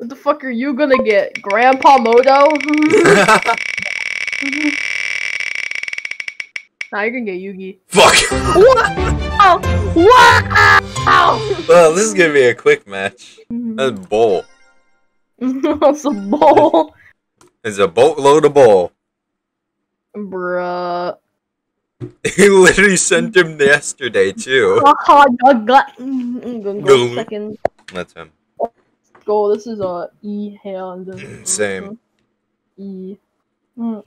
What the fuck are you gonna get? Grandpa Muto? nah, you're gonna get Yugi. Fuck. Wow! Wow! Well, this is gonna be a quick match. That's bull. That's a bowl. It's a boatload of bull. Bruh. He literally sent him yesterday too. Haha, gut, mm-hmm. gut. I'm gonna go Go. second. That's him. Go, this is a E hand. Same. E. Mm.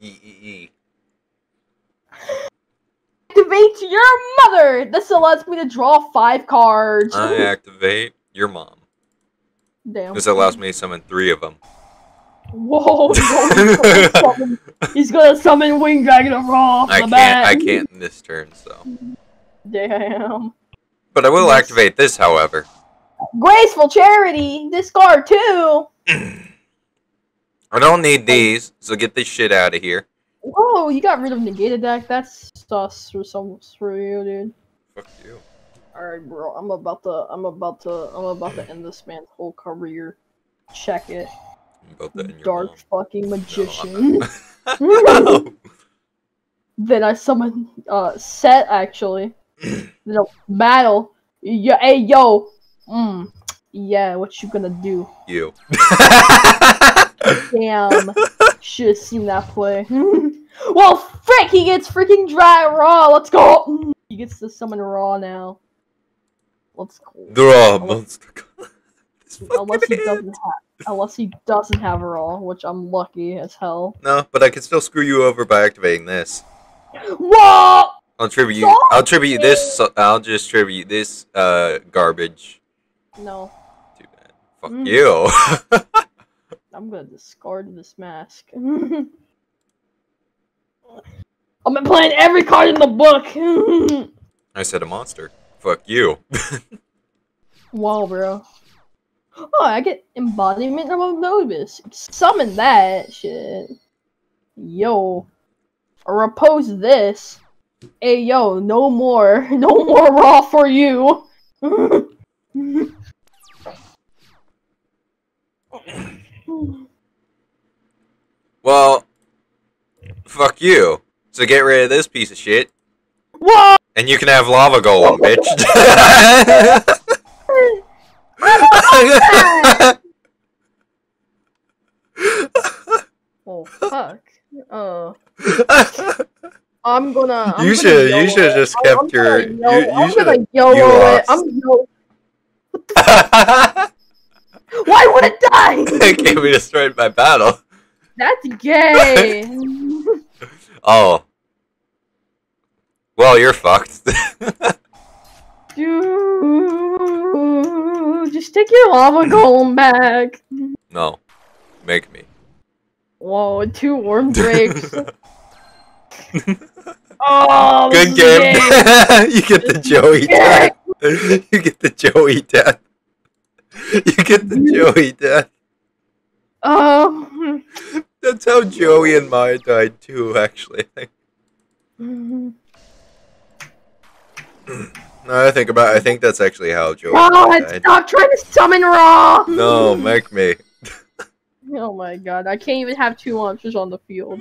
E E E. Activate your mother! This allows me to draw five cards. I activate your mom. Damn. This allows me to summon three of them. Whoa, he's gonna summon- he's gonna summon Wing Dragon of Ra I the can't. bat. I can't in this turn, so. Damn. But I will activate this, however. Graceful Charity! Discard two! I don't need these, so get this shit out of here. Whoa, you got rid of negated deck. That's sus for some for you, dude. Fuck you. Alright, bro. I'm about to I'm about to I'm about to end this man's whole career. Check it. I'm about that in Dark mom. fucking magician. not. No. then I summon uh set actually. then a battle. Yeah, hey yo. Mm. Yeah, what you gonna do? You. Damn. Should have seen that play. well, frick, he gets freaking dry raw. Let's go. He gets to summon Ra now. Let's go. Draw monster. Unless he doesn't have, unless he doesn't have Ra, which I'm lucky as hell. No, but I can still screw you over by activating this. Whoa! I'll tribute. I'll tribute this. I'll just tribute this uh garbage. No, Too bad. Fuck Mm. you. I'm gonna discard this mask. I've been playing every card in the book. I said a monster. Fuck you. wow, bro. Oh, I get embodiment of Apophis. Summon that shit. Yo. Or oppose this. Hey, yo, no more. No more Ra for you. Well, fuck you. So get rid of this piece of shit, Whoa! and you can have lava golem, bitch. Oh, fuck. Oh. I'm gonna. I'm You gonna should- you should have just I'm- kept I'm your- you- YOLO- you I'm should gonna have- YOLO you it. I'm yo- Why would it die? it can't be destroyed by battle. That's gay. Oh. Well, you're fucked. Dude, just take your lava golem back. no. Make me. Whoa, two worm breaks. oh, Good game. you get the Joey death. You get the Joey death. You get the Joey death. Um. That's how Joey and Maya died too, actually. I think. Now I think about it, I think that's actually how Joey God, died. stop trying to summon Ra! No, make me. Oh my god, I can't even have two launchers on the field.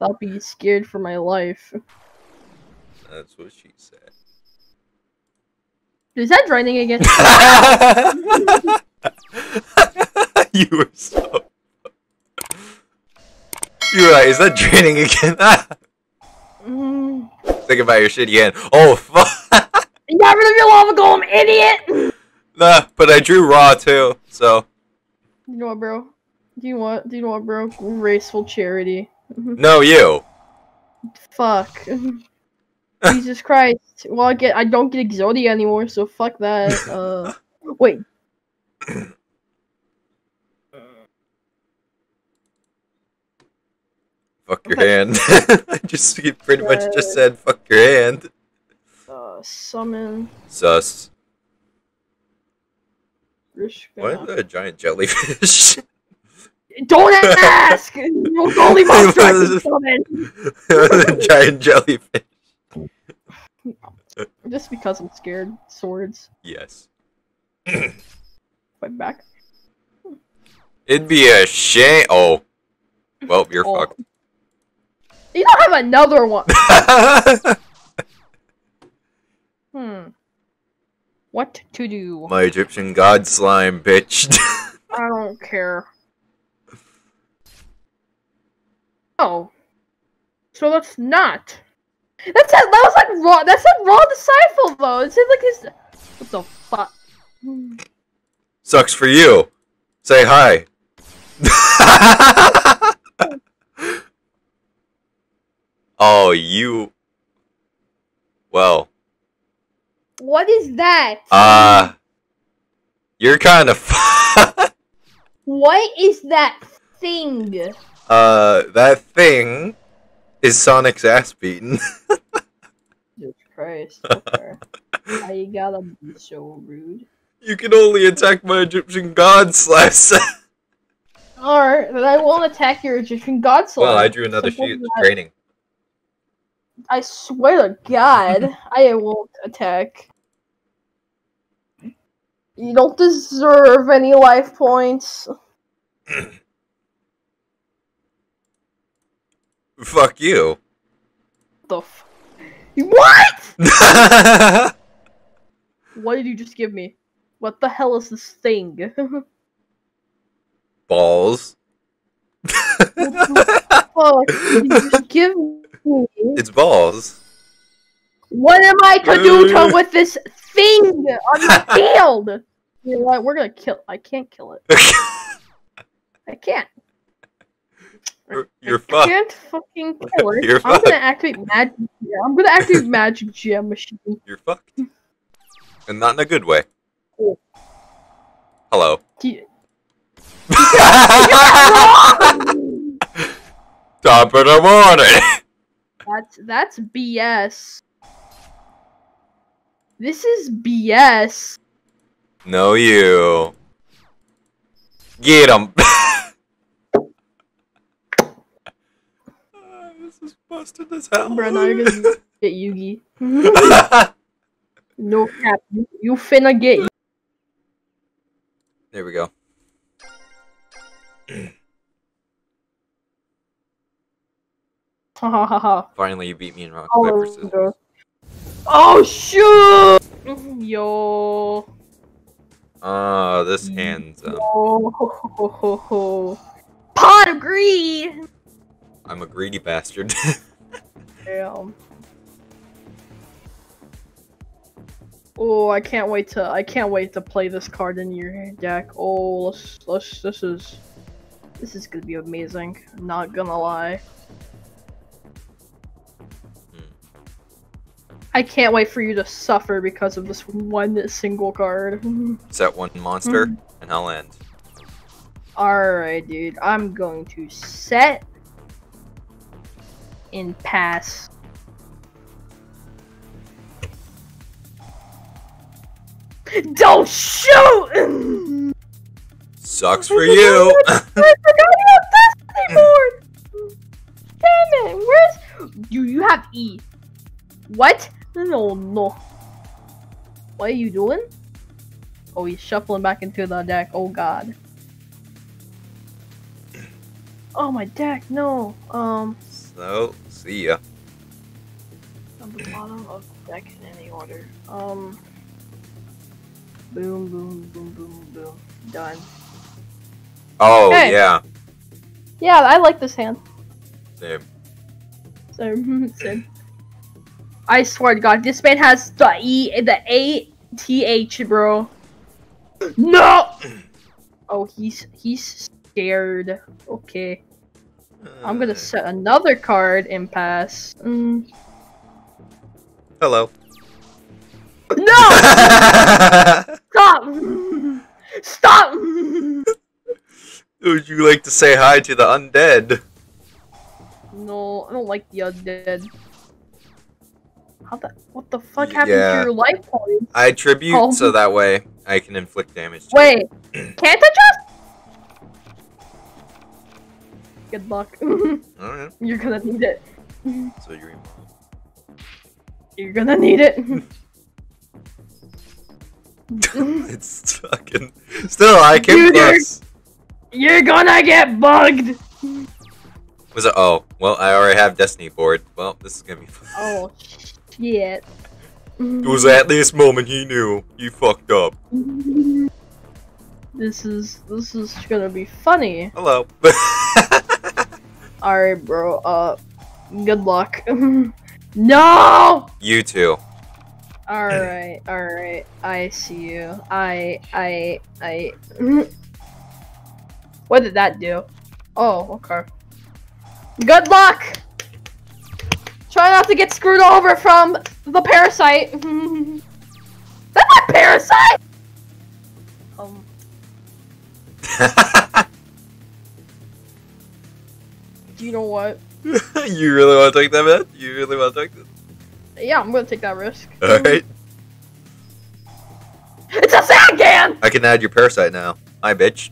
I'll be scared for my life. That's what she said. Is that draining again? you were so. You're right. Is that draining again? Mm. Think about your shit again. Oh fuck! You got rid of your lava golem, idiot! nah, but I drew Ra too. So You know what, bro? Do you want? Do you know what, bro? Graceful charity. no, you. Fuck. Jesus Christ. Well, I get I don't get Exodia anymore, so fuck that. Uh, wait. Fuck your Okay. hand. I just pretty much just said fuck your hand. Uh, summon. Sus. Grishka. Why is that a giant jellyfish? Don't ask! You're only monster I can summon! giant jellyfish. Just because I'm scared. Swords. Yes. Fight back. It'd be a shame. Oh. Well, you're Oh. fucked. You don't have another one. Hmm. What to do? My Egyptian god slime, bitch. I don't care. Oh. So that's not. That's that was like Ra. That's like Ra disciple though. It's like his. What the fuck? Sucks for you. Say hi. oh, you. Well, What is that? uh. You're kind of. what is that thing? uh, that thing is Sonic's ass beaten. Jesus Christ. Okay. Why you gotta be so rude? you can only attack my Egyptian god slash. Alright, then I won't attack your Egyptian god slave. well, I drew another Simple sheet. as It's that. training. I swear to God, I won't attack. You don't deserve any life points. Fuck you. The f- What? What did you just give me? What the hell is this thing? Balls. Fuck, did you just give me? It's balls. What am I to do to with this thing on the field? You know what? We're gonna kill. I can't kill it. I can't. You're, I fucked. can't fucking kill it. You're I'm fucked. gonna activate magic. Yeah, I'm gonna activate magic gem machine. You're fucked. And not in a good way. Cool. Hello. Do- Top of the morning. That's that's BS. This is BS. no, you. Get him. Ah, this is busted as hell. Bro, now you're gonna get Yugi. no cap. You, you finna get. there we go. Ha ha ha ha. Finally, you beat me in rock Oh, paper scissors. Oh shoot! Yo. Ah, this hand's um, ho. Pot of greed. I'm a greedy bastard. Damn. Oh, I can't wait to I can't wait to play this card in your deck. Oh, let's let's this is this is gonna be amazing. I'm not gonna lie. I can't wait for you to suffer because of this one single card. Set one monster, mm. and I'll end. Alright, dude. I'm going to set and pass. Don't shoot! Sucks for you. I forgot about Destiny board! Damn it, where's you you have E. What? No no. What are you doing? Oh he's shuffling back into the deck. Oh god. Oh my deck, no. Um so, see ya. on the bottom of the deck in any order. Um Boom boom boom boom boom. Done. Oh, yeah. Yeah, I like this hand. Same. So, so I swear to God, this man has the E, the A T H, bro. No. Oh, he's he's scared. Okay, I'm gonna set another card and pass. Mm. Hello. No! Stop! Stop! Would you like to say hi to the undead? No, I don't like the undead. How the? What the fuck happened yeah. to your life points? I tribute Oh. so that way I can inflict damage. to Wait, can't I just? Good luck. Alright. You're gonna need it. So you're You're gonna need it. it's fucking. Still, I came Dude, you're-. You're gonna get bugged. Was it? Oh, well, I already have Destiny board. Well, this is gonna be fun. Oh shit. It was at this moment he knew he fucked up. This is this is gonna be funny. Hello. Alright, bro. Uh, good luck. no. you too. Alright, alright. I see you. I, I, I. What did that do? Oh, okay. Good luck! Try not to get screwed over from the parasite. That's my parasite! Um, do you know what? you really want to take that bet? You really want to take this? Yeah, I'm gonna take that risk. Alright. It's a Sangan! I can add your parasite now. Hi, bitch.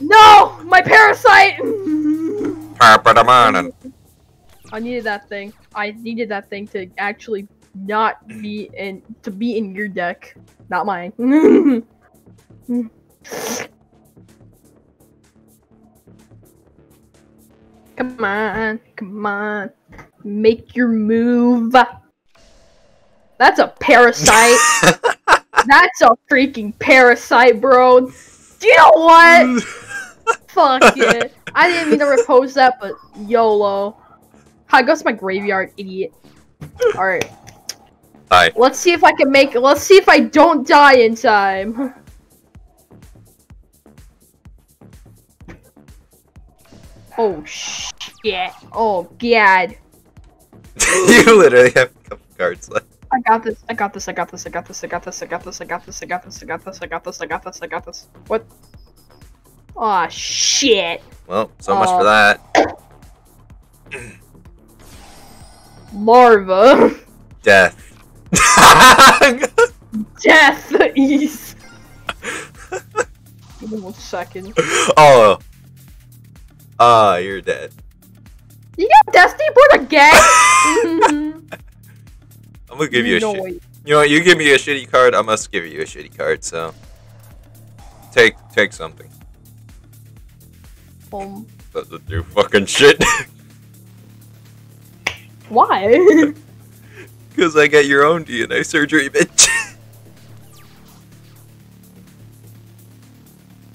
No! My parasite! Parapadaman. I needed that thing. I needed that thing to actually not be in to be in your deck, not mine. come on, come on, make your move. That's a parasite. That's a freaking parasite, bro. Do you know what? Fuck it. I didn't mean to repose that, but YOLO. Hi, goes my graveyard, idiot. Alright. Hi. Let's see if I can make let's see if I don't die in time. Oh shit. Oh god. you literally have a couple cards left. I got this, I got this, I got this, I got this, I got this, I got this, I got this, I got this, I got this, I got this, I got this, I got this. What? Aw shit. Well, so much for that. Larva. Death. Death Ease. Give me one second. oh. Ah, you're dead. You got Destiny board again? Mhm. I'm gonna give you a no shit. You know what? You give me a shitty card, I must give you a shitty card. So take take something. Um, Doesn't do fucking shit. Why? Because I got your own DNA surgery, bitch.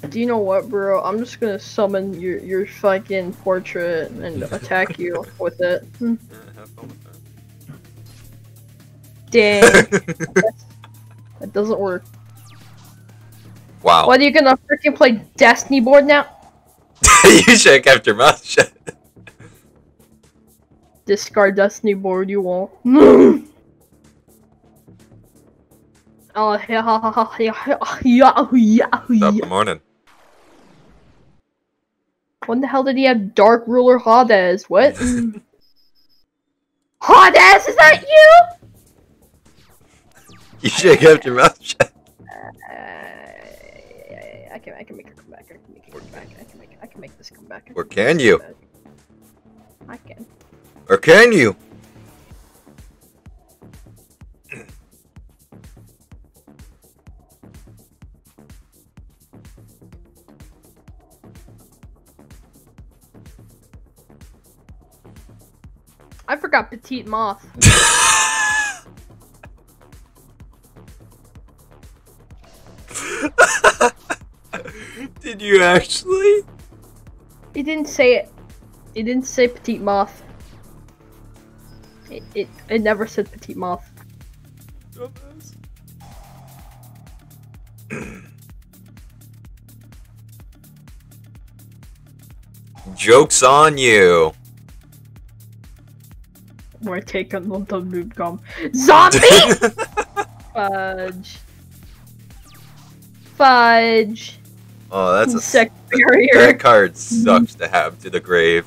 Do you know what, bro? I'm just gonna summon your your fucking portrait and attack you with it. Hmm. Yeah, have fun with Dang, that. that doesn't work. wow. What are you gonna freaking play Destiny board now? you should have kept your mouth shut. Discard Destiny board, you won't. oh yeah, yeah, yeah, yeah, Top yeah. of the morning. When the hell did he have Dark Ruler Hades? What? Hades, is that you? You should have kept your mouth shut. Uh, I can, I can make a comeback. I can make a comeback. I can make, I can make this comeback. I Or make can you? comeback. Or can you? I forgot Petite Moth. Did you actually? It didn't say it. It didn't say Petite Moth. It, it, it never said Petite Moth. Joke's on you. My take on London Noob Gum. Zombie! Fudge. Fudge. oh, that's a Insect that barrier. card sucks to have to the grave.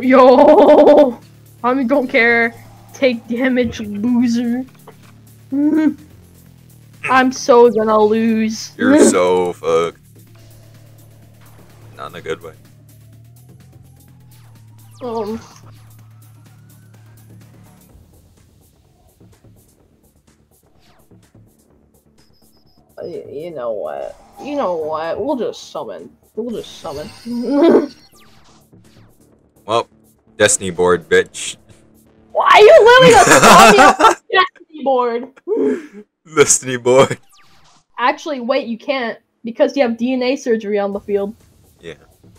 Yo! I don't care. Take damage, loser. Mhm. I'm so gonna lose. You're so fucked. Not in a good way. Um, you know what? You know what? We'll just summon. We'll just summon. Destiny board, bitch. Why are you call me a destiny board? Destiny board. Actually, wait, you can't because you have DNA surgery on the field. Yeah,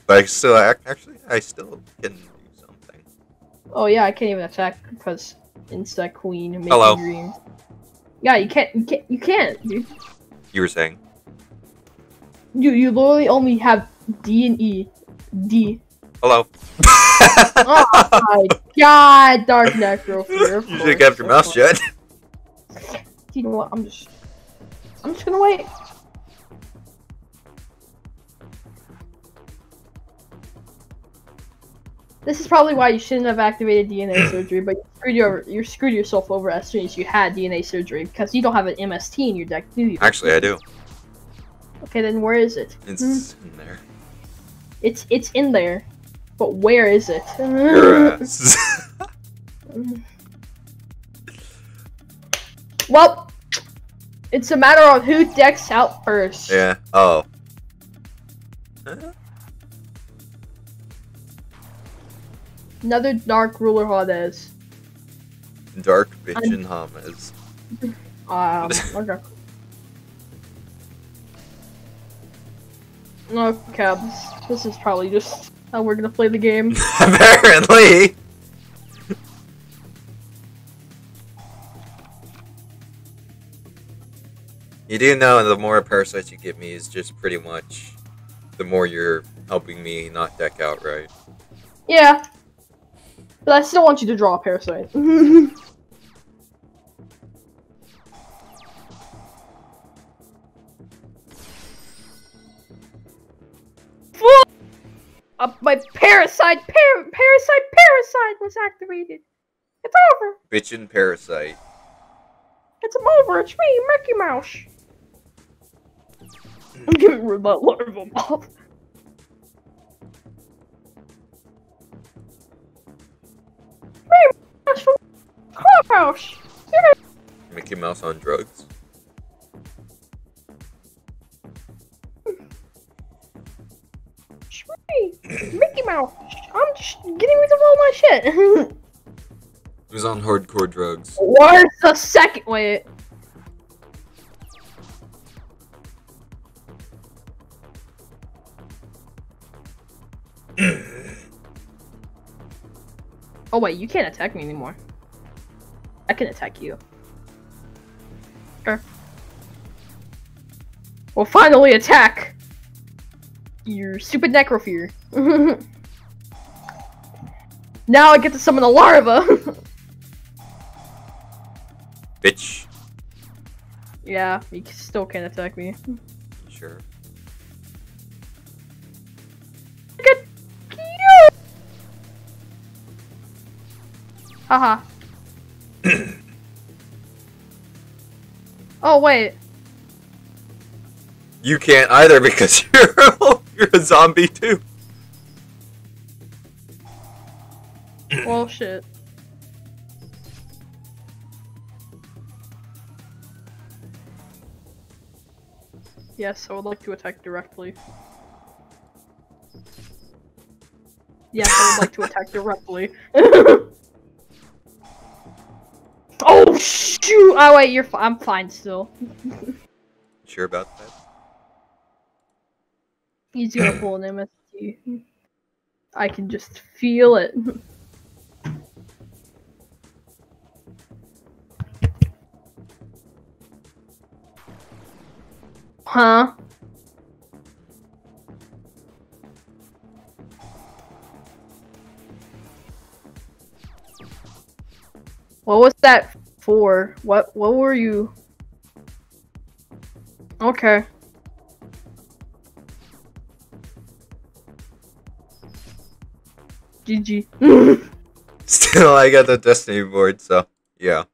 but I still, ac- actually, I still can do something. Oh yeah, I can't even attack because insect queen making Hello. dreams. Yeah, you can't. You can't. You can't, dude. You were saying. You you literally only have D and E. D. Hello. Oh my god, Dark Necrofear. of you should have kept your mouth shut. You know what? I'm just. I'm just gonna wait. This is probably why you shouldn't have activated DNA surgery, but you screwed, your, you screwed yourself over as soon as you had DNA surgery because you don't have an MST in your deck, do you? Actually, I do. Okay, then where is it? It's Hmm. in there. It's it's in there, but where is it? Well, it's a matter of who decks out first. yeah. Oh. Huh? Another Dark Ruler Hades. Dark bitch and Hamas. Um, okay. Okay, this, this is probably just how we're gonna play the game. Apparently. You do know the more parasites you give me is just pretty much the more you're helping me not deck out, right? Yeah. But I still want you to draw a parasite. Uh, my parasite, par- parasite, parasite was activated. It's over. Bitchin' parasite. It's over. It's me, Mickey Mouse. I'm getting rid of that larva moth. Hey, Mouse from Clubhouse. Mickey Mouse on drugs. It's me, Mickey Mouse. I'm just getting rid of all my shit. Who's on hardcore drugs? Where's the second? Wait. Oh wait, you can't attack me anymore. I can attack you. Sure. Well, finally attack! You stupid necrofear. now I get to summon a larva! Bitch. yeah, you still can't attack me. Sure. Look at you! Haha. oh wait. You can't either because you're you're a zombie too. Well shit. Yes, I would like to attack directly. Yes, I would like to attack directly. oh shoot! Oh wait, you're. Fi- I'm fine still. Sure about that? He's gonna pull an MST. I can just feel it. Huh? What was that for? What what were you? Okay. GG. Still, I got the Destiny board, so yeah.